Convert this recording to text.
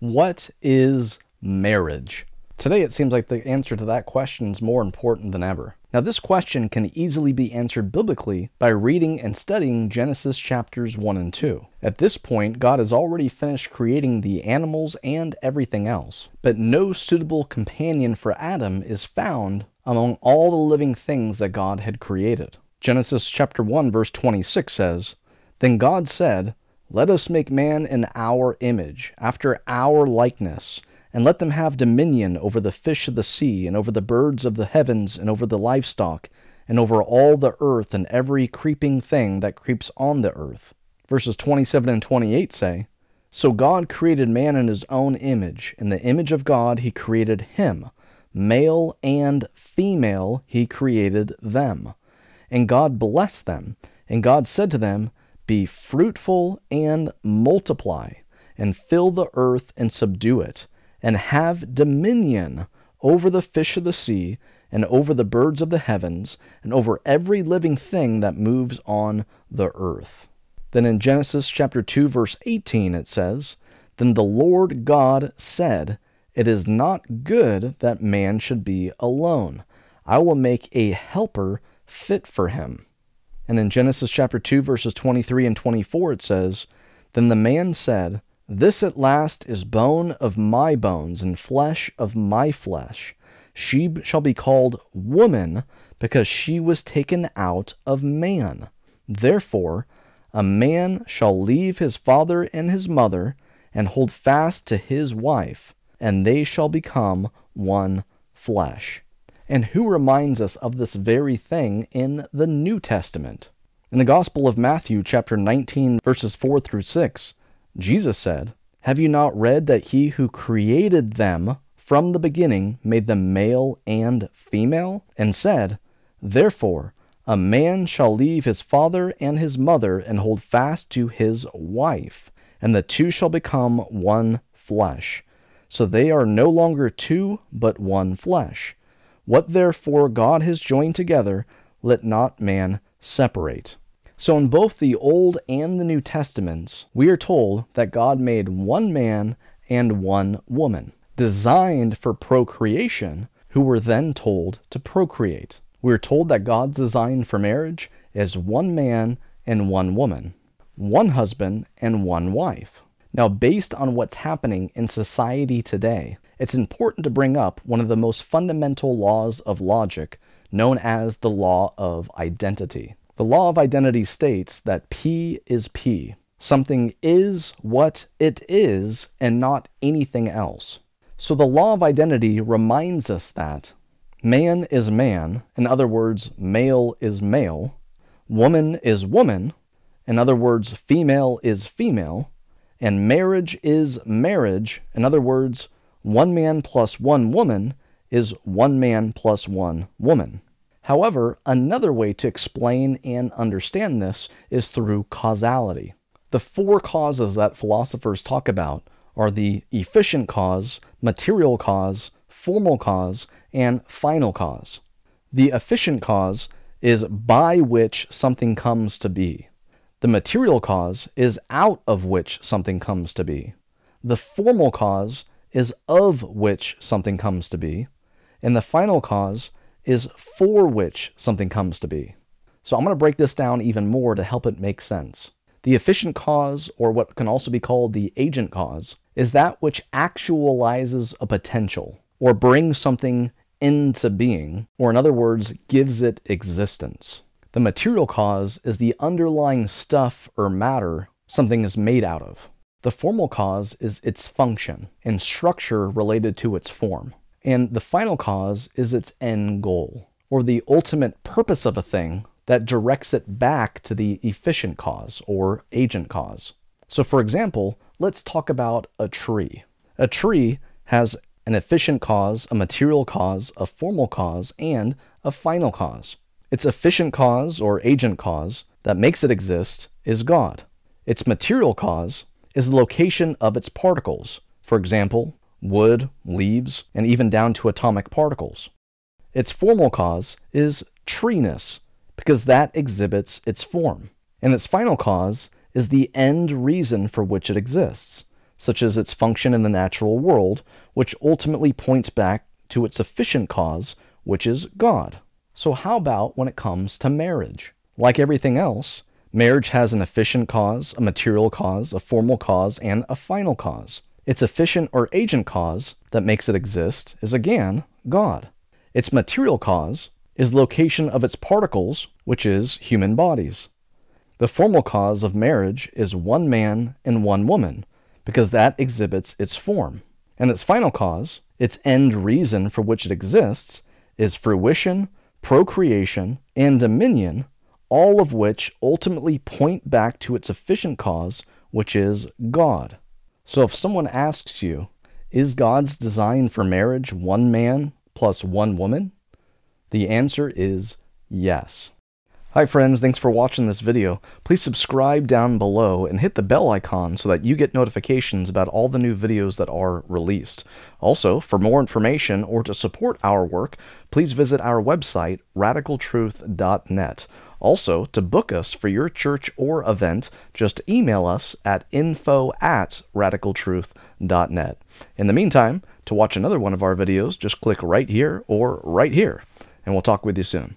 What is marriage? Today, it seems like the answer to that question is more important than ever. Now, this question can easily be answered biblically by reading and studying Genesis chapters 1 and 2. At this point, God has already finished creating the animals and everything else, but no suitable companion for Adam is found among all the living things that God had created. Genesis chapter 1 verse 26 says, Then God said, let us make man in our image, after our likeness, and let them have dominion over the fish of the sea, and over the birds of the heavens, and over the livestock, and over all the earth, and every creeping thing that creeps on the earth. Verses 27 and 28 say, So God created man in his own image. In the image of God he created him. Male and female he created them. And God blessed them. And God said to them, be fruitful and multiply, and fill the earth and subdue it, and have dominion over the fish of the sea, and over the birds of the heavens, and over every living thing that moves on the earth. Then in Genesis chapter 2 verse 18 it says, Then the Lord God said, It is not good that man should be alone. I will make a helper fit for him. And in Genesis chapter 2, verses 23 and 24, it says, Then the man said, This at last is bone of my bones and flesh of my flesh. She shall be called woman because she was taken out of man. Therefore, a man shall leave his father and his mother and hold fast to his wife, and they shall become one flesh and who reminds us of this very thing in the New Testament. In the Gospel of Matthew, chapter 19, verses 4 through 6, Jesus said, Have you not read that he who created them from the beginning made them male and female? And said, Therefore, a man shall leave his father and his mother and hold fast to his wife, and the two shall become one flesh. So they are no longer two, but one flesh. What therefore God has joined together, let not man separate. So, in both the Old and the New Testaments, we are told that God made one man and one woman, designed for procreation, who were then told to procreate. We are told that God's design for marriage is one man and one woman, one husband and one wife. Now, based on what's happening in society today, it's important to bring up one of the most fundamental laws of logic, known as the law of identity. The law of identity states that P is P. Something is what it is and not anything else. So the law of identity reminds us that man is man, in other words, male is male, woman is woman, in other words, female is female, and marriage is marriage, in other words, one man plus one woman is one man plus one woman. However, another way to explain and understand this is through causality. The four causes that philosophers talk about are the efficient cause, material cause, formal cause, and final cause. The efficient cause is by which something comes to be. The material cause is out of which something comes to be. The formal cause is of which something comes to be, and the final cause is for which something comes to be. So I'm going to break this down even more to help it make sense. The efficient cause, or what can also be called the agent cause, is that which actualizes a potential or brings something into being, or in other words, gives it existence. The material cause is the underlying stuff or matter something is made out of. The formal cause is its function and structure related to its form. And the final cause is its end goal, or the ultimate purpose of a thing that directs it back to the efficient cause or agent cause. So, for example, let's talk about a tree. A tree has an efficient cause, a material cause, a formal cause, and a final cause. Its efficient cause or agent cause that makes it exist is God. Its material cause is the location of its particles, for example, wood, leaves, and even down to atomic particles. Its formal cause is treeness, because that exhibits its form. And its final cause is the end reason for which it exists. such as its function in the natural world, which ultimately points back to its efficient cause, which is God. So, how about when it comes to marriage? Like everything else, marriage has an efficient cause, a material cause, a formal cause, and a final cause. Its efficient or agent cause that makes it exist is again God. Its material cause is location of its particles, which is human bodies. The formal cause of marriage is one man and one woman, because that exhibits its form. And its final cause, its end reason for which it exists, is fruition, procreation, and dominion, all of which ultimately point back to its efficient cause, which is God. So if someone asks you, is God's design for marriage one man plus one woman? The answer is yes. Hi friends, thanks for watching this video. Please subscribe down below and hit the bell icon so that you get notifications about all the new videos that are released. Also, for more information or to support our work, please visit our website, radicaltruth.net. Also, to book us for your church or event, just email us at info at radicaltruth.net. In the meantime, to watch another one of our videos, just click right here or right here, and we'll talk with you soon.